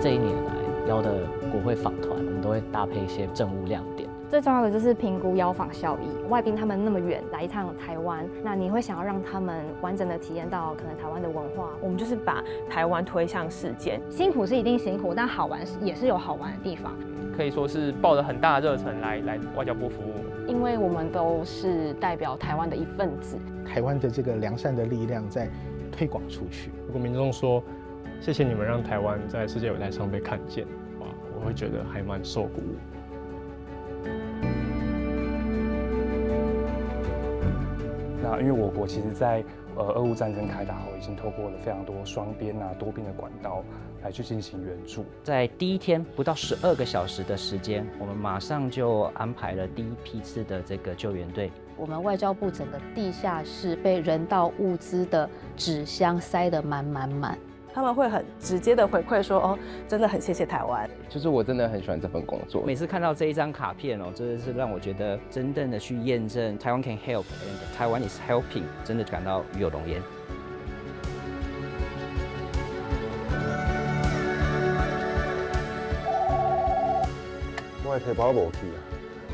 这一年来邀的国会访团，我们都会搭配一些政务亮点。最重要的就是评估邀访效益。外宾他们那么远来一趟台湾，那你会想要让他们完整的体验到可能台湾的文化。我们就是把台湾推向世界。辛苦是一定辛苦，但好玩也是有好玩的地方。可以说是抱着很大的热忱来来外交部服务。因为我们都是代表台湾的一份子，台湾的这个良善的力量在推广出去。如果民众说谢谢你们让台湾在世界舞台上被看见，哇，我会觉得还蛮受鼓舞。那因为我国其实，在呃俄乌战争开打后，已经透过了非常多双边啊、多边的管道来去进行援助。在第一天不到十二个小时的时间，我们马上就安排了第一批次的这个救援队。我们外交部整个地下室被人道物资的纸箱塞得满满满。他们会很直接的回馈说：“哦，真的很谢谢台湾。”就是我真的很喜欢这份工作。每次看到这一张卡片哦，真的是让我觉得真正的去验证台湾 can help and 台湾 is helping，真的感到与有荣焉。我的皮包无去啊！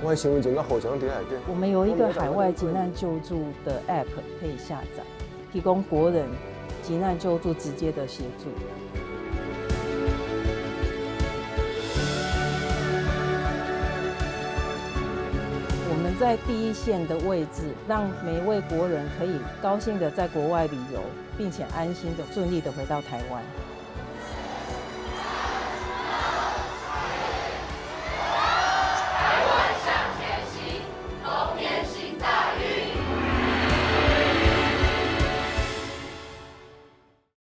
我的身份证跟护照都在海我们有一个海外急难救助的 App 可以下载，提供国人。急难救助直接的协助。我们在第一线的位置，让每一位国人可以高兴的在国外旅游，并且安心的、顺利的回到台湾。